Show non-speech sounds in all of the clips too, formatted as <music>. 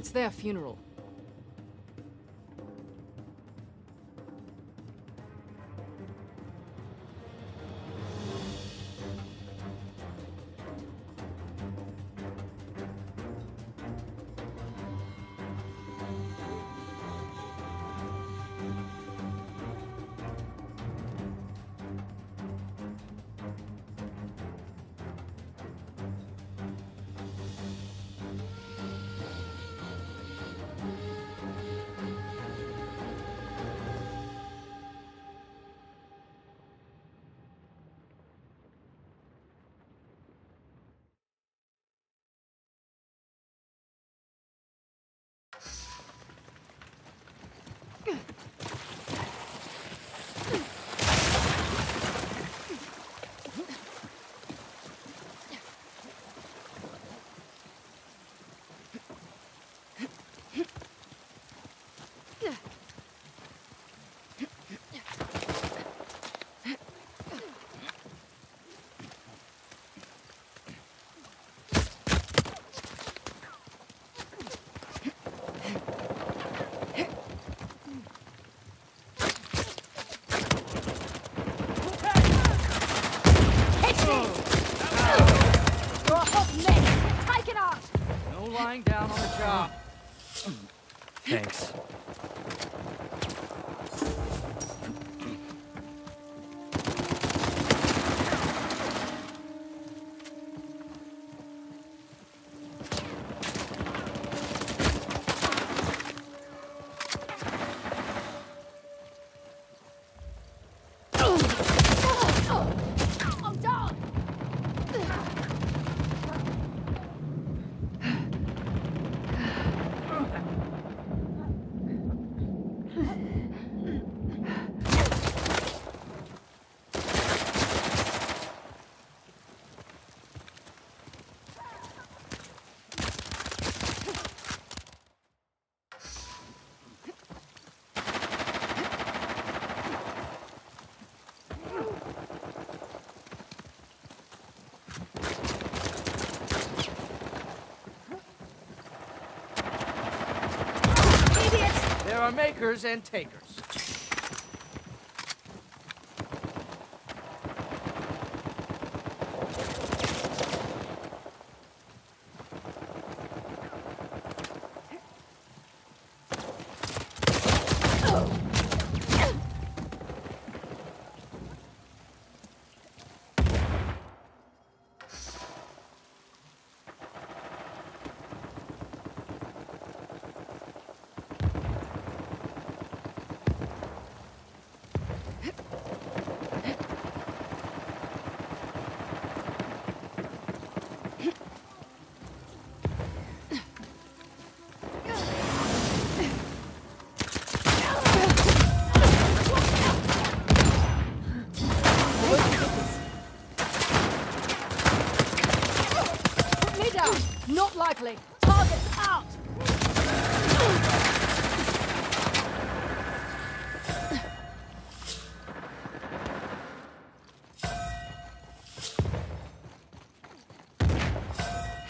It's their funeral. Are makers and takers.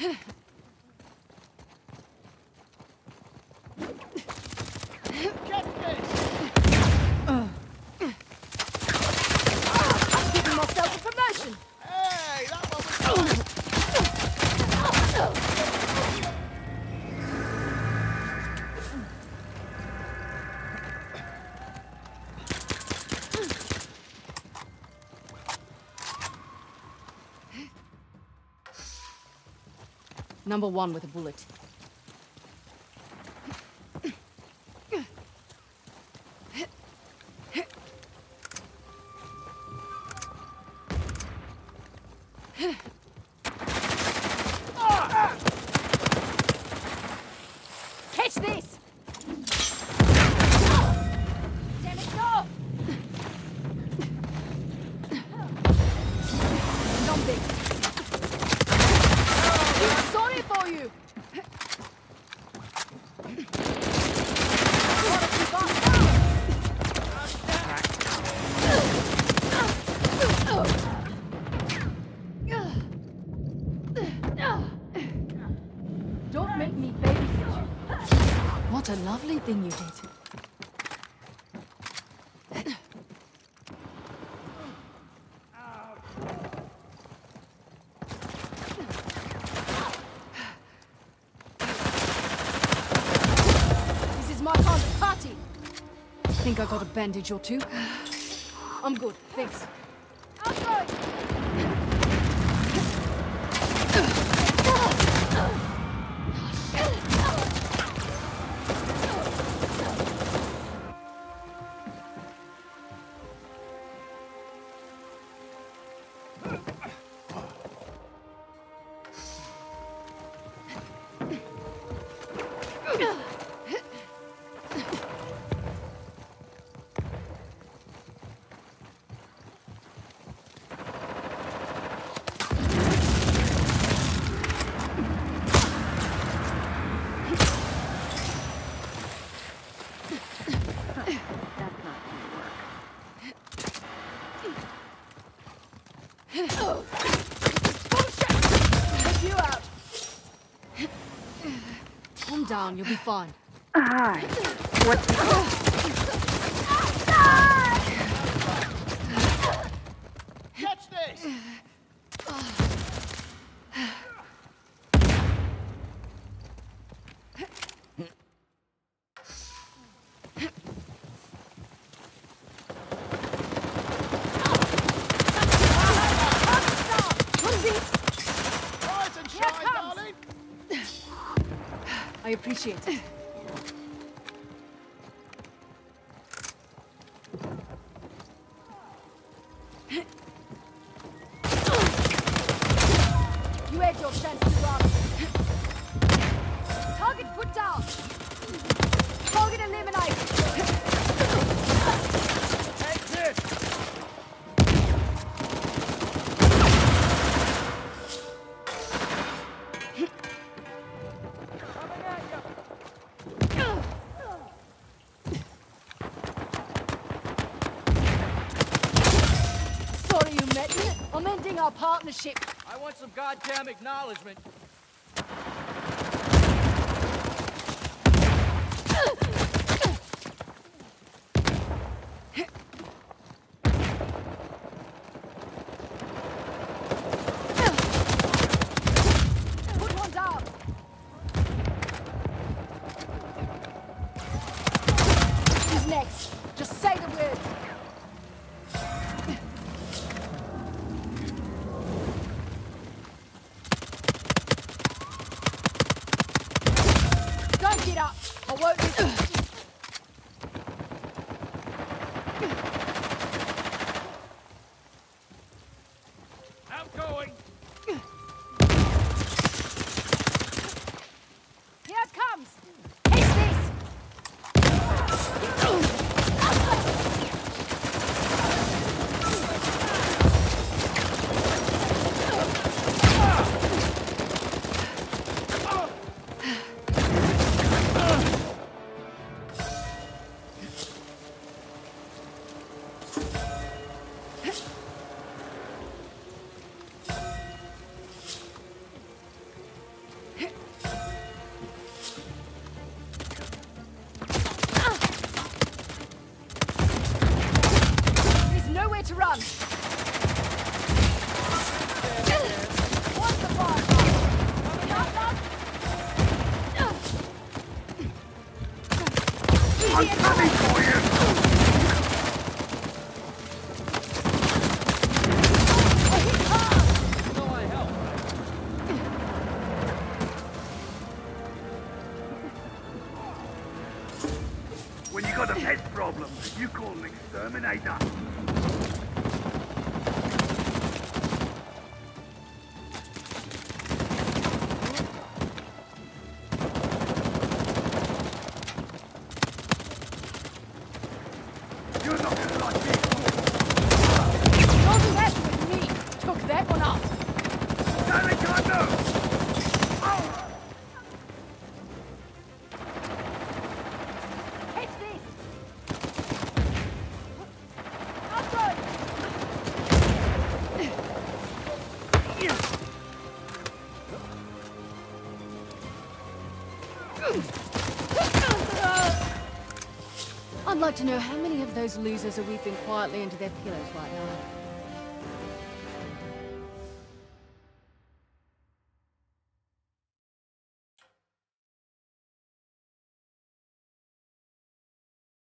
was <laughs> Number one with a bullet. everything you did. I got a bandage or two. I'm good, thanks. Oh! down. You'll be fine. Ah. appreciate it. I want some goddamn acknowledgement. When you got a pest problem, you call an exterminator. I'd like to know how many of those losers are weeping quietly into their pillows right now.